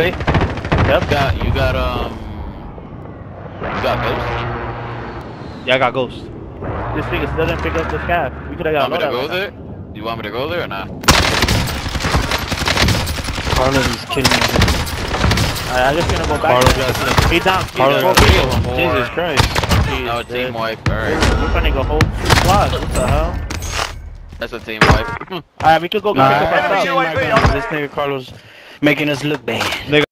Clay? Yep. You got, you got, um, you got ghost. Yeah, I got Ghost. This nigga still didn't pick up the scav. We could have got Want me to go right now. there? You want me to go there or not? Carlos is killing me. Alright, I'm just gonna go back. Carlos got some. He down. He Carlos got Four people. some. Jesus Christ. No, Jeez, team dude. wipe. Alright. We're gonna go whole two. What the hell? That's a team wipe. Alright, we could go Nah, pick up I- our I- stuff. This nigga Carlos making us look bad.